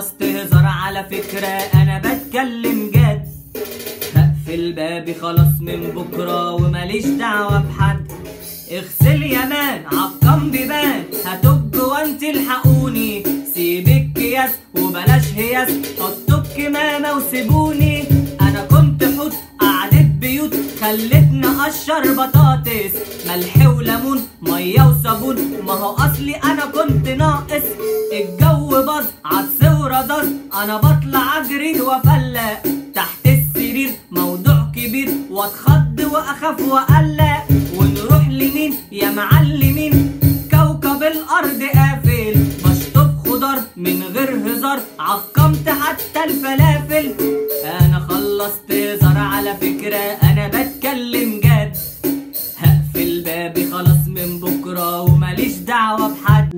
خلصت هزار على فكرة أنا بتكلم جد. هقفل بابي خلاص من بكرة وماليش دعوة بحد. اغسل يا مان عالكم بيبان. هتب وانت الحقوني. سيب الكياس وبلاش هياس. حطوا بكمامة وسيبوني. أنا كنت حوت قعدت بيوت. خلتني اقشر بطاطس. ملح وليمون مية وصابون. ما هو أصلي أنا كنت ناقص. ورذاذ أنا بطلع أجري وافلق تحت السرير موضوع كبير. وأتخض وأخاف وأقلق. ونروح لمين؟ يا معلمين. كوكب الأرض قافل. بشطف خضار من غير هزار. عقمت حتى الفلافل. أنا خلصت هزار على فكرة. أنا بتكلم جد. هقفل بابي خلاص من بكرة. وماليش دعوة بحد.